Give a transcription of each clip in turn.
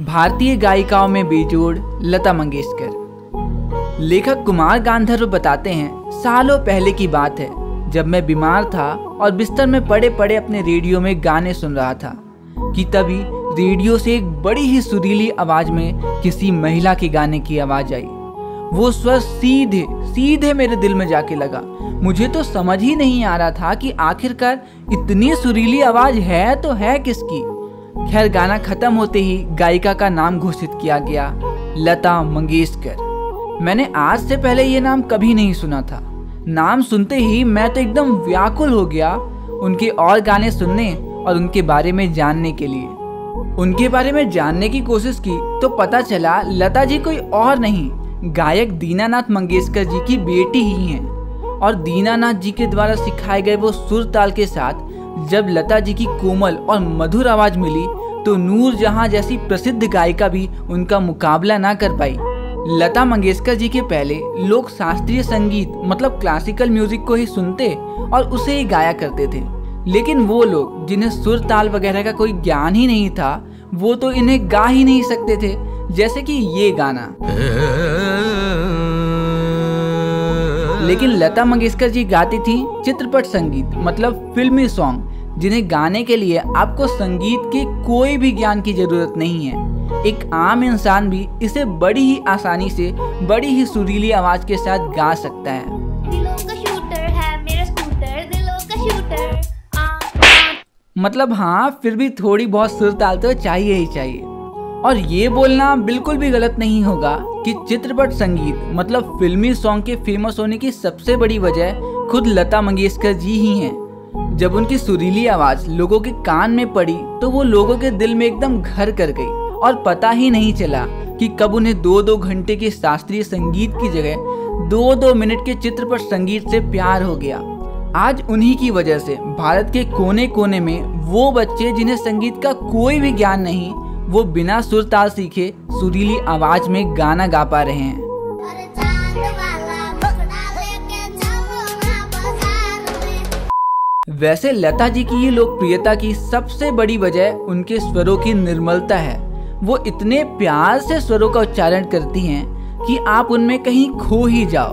भारतीय गायिकाओं में बेजोड़ लता मंगेशकर। लेखक कुमार गांधर्व बताते हैं, सालों पहले की बात है, जब मैं बीमार था और बिस्तर में पड़े पड़े अपने रेडियो में गाने सुन रहा था, कि तभी रेडियो से एक बड़ी ही सुरीली आवाज़ में किसी महिला के गाने की आवाज़ आई। वो स्वर सीधे सीधे मेरे दिल में जाके लगा। मुझे तो समझ ही नहीं आ रहा था कि आखिरकार इतनी सुरीली आवाज़ है तो है किसकी? खैर गाना खत्म होते ही गायिका का नाम घोषित किया गया, लता मंगेशकर। मैंने आज से पहले ये नाम कभी नहीं सुना था। नाम सुनते ही मैं तो एकदम व्याकुल हो गया उनके और गाने सुनने और उनके बारे में जानने के लिए। उनके बारे में जानने की कोशिश की तो पता चला लता जी कोई और नहीं, गायक दीनानाथ मंगेशकर जी की बेटी ही हैं। और दीनानाथ जी के द्वारा सिखाए गए वो सुर ताल के साथ जब लता जी की कोमल और मधुर आवाज़ मिली तो नूर जहाँ जैसी प्रसिद्ध गायिका भी उनका मुकाबला ना कर पाई। लता मंगेशकर जी के पहले लोग शास्त्रीय संगीत मतलब क्लासिकल म्यूज़िक को ही सुनते और उसे ही गाया करते थे। लेकिन वो लोग, जिन्हें सुर ताल वगैरह का कोई ज्ञान ही नहीं था, वो तो इन्हें गा ही नहीं सकते थे, जैसे कि ये गाना। लेकिन लता मंगेशकर जी गाती थी चित्रपट संगीत मतलब फिल्मी सॉन्ग जिन्हें गाने के लिए आपको संगीत के कोई भी ज्ञान की ज़रूरत नहीं है। एक आम इंसान भी इसे बड़ी ही आसानी से बड़ी ही सुरीली आवाज़ के साथ गा सकता है। मतलब हाँ फिर भी थोड़ी बहुत सुर ताल तो चाहिए ही चाहिए। और ये बोलना बिल्कुल भी गलत नहीं होगा कि चित्रपट संगीत मतलब फिल्मी सॉन्ग के फ़ेमस होने की सबसे बड़ी वजह खुद लता मंगेशकर जी ही हैं। जब उनकी सुरीली आवाज़ लोगों के कान में पड़ी तो वो लोगों के दिल में एकदम घर कर गई। और पता ही नहीं चला कि कब उन्हें दो दो घंटे के शास्त्रीय संगीत की जगह दो दो मिनट के चित्रपट संगीत से प्यार हो गया। आज उन्हीं की वजह से भारत के कोने कोने में वो बच्चे जिन्हें संगीत का कोई भी ज्ञान नहीं वो बिना सुर ताल सीखे सुरीली आवाज़ में गाना गा पा रहे हैं। वैसे लता जी की ये लोकप्रियता की सबसे बड़ी वजह उनके स्वरों की निर्मलता है। वो इतने प्यार से स्वरों का उच्चारण करती हैं कि आप उनमें कहीं खो ही जाओ।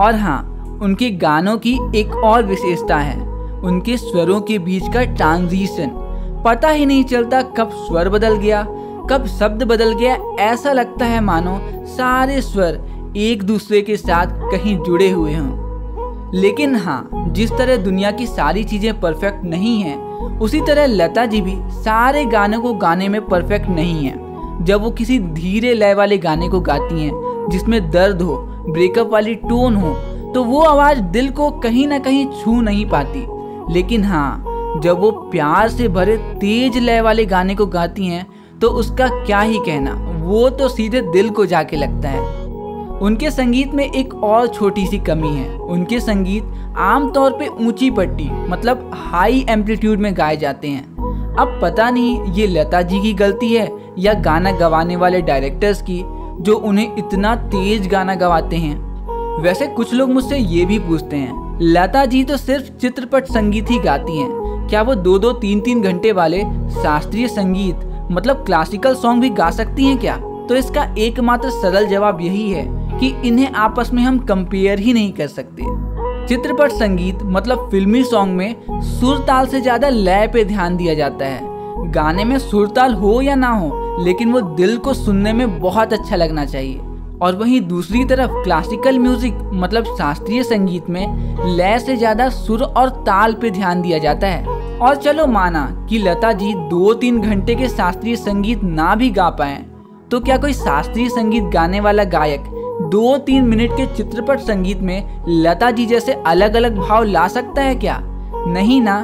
और हाँ उनके गानों की एक और विशेषता है, उनके स्वरों के बीच का ट्रांजिशन पता ही नहीं चलता कब स्वर बदल गया, कब शब्द बदल गया, ऐसा लगता है मानो सारे स्वर एक दूसरे के साथ कहीं जुड़े हुए हों। लेकिन हाँ जिस तरह दुनिया की सारी चीज़ें परफेक्ट नहीं हैं, उसी तरह लता जी भी सारे गानों को गाने में परफेक्ट नहीं है। जब वो किसी धीरे लय वाले गाने को गाती हैं, जिसमें दर्द हो ब्रेकअप वाली टोन हो तो वो आवाज़ दिल को कहीं ना कहीं छू नहीं पाती। लेकिन हाँ जब वो प्यार से भरे तेज लय वाले गाने को गाती हैं तो उसका क्या ही कहना? वो तो सीधे दिल को जाके लगता है। उनके संगीत में एक और छोटी सी कमी है। उनके संगीत आमतौर पे ऊँची पट्टी मतलब हाई एम्पलीट्यूड में गाए जाते हैं। अब पता नहीं ये लता जी की गलती है या गाना गवाने वाले डायरेक्टर्स की, जो उन्हें इतना तेज गाना गवाते हैं। वैसे कुछ लोग मुझसे ये भी पूछते हैं, लता जी तो सिर्फ़ चित्रपट संगीत ही गाती हैं। क्या वो दो दो तीन तीन घंटे वाले शास्त्रीय संगीत मतलब क्लासिकल सॉन्ग भी गा सकती हैं क्या? तो इसका एकमात्र सरल जवाब यही है कि इन्हें आपस में हम कंपेयर ही नहीं कर सकते। चित्रपट संगीत मतलब फिल्मी सॉन्ग में सुर ताल से ज़्यादा लय पे ध्यान दिया जाता है। गाने में सुर ताल हो या ना हो, लेकिन वो दिल को सुनने में बहुत अच्छा लगना चाहिए। और वहीं दूसरी तरफ़ क्लासिकल म्यूज़िक मतलब शास्त्रीय संगीत में लय से ज़्यादा सुर और ताल पे ध्यान दिया जाता है। और चलो माना कि लता जी दो तीन घंटे के शास्त्रीय संगीत ना भी गा पाए तो क्या कोई शास्त्रीय संगीत गाने वाला गायक दो तीन मिनट के चित्रपट संगीत में लता जी जैसे अलग अलग भाव ला सकता है क्या? नहीं ना।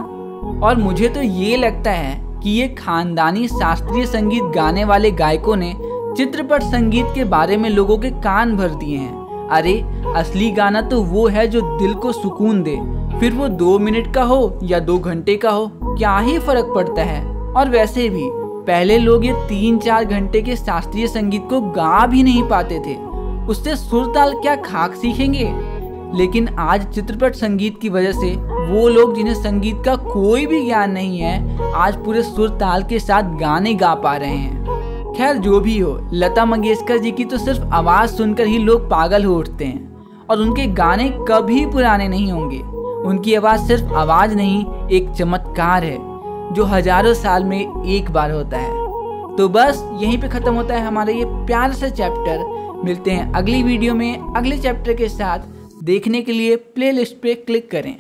और मुझे तो ये लगता है कि ये खानदानी शास्त्रीय संगीत गाने वाले गायकों ने चित्रपट संगीत के बारे में लोगों के कान भर दिए हैं। अरे, असली गाना तो वो है जो दिल को सुकून दे फिर वो दो मिनट का हो या दो घंटे का हो, क्या ही फ़र्क पड़ता है? और वैसे भी, पहले लोग ये तीन चार घंटे के शास्त्रीय संगीत को गा भी नहीं पाते थे। उससे सुर ताल क्या खाक सीखेंगे? लेकिन आज चित्रपट संगीत की वजह से वो लोग जिन्हें संगीत का कोई भी ज्ञान नहीं है, आज पूरे सुर ताल के साथ गाने गा पा रहे हैं। खैर, जो भी हो, लता मंगेशकर जी की तो सिर्फ़ आवाज़ सुनकर ही लोग पागल हो उठते हैं। और उनके गाने कभी पुराने नहीं होंगे। उनकी आवाज़ सिर्फ़ आवाज़ नहीं, एक चमत्कार है, जो हज़ारों साल में एक बार होता है। तो बस, यहीं पे ख़त्म होता है हमारा ये प्यार से चैप्टर। मिलते हैं अगली वीडियो में, अगले चैप्टर के साथ। देखने के लिए प्लेलिस्ट पे क्लिक करें।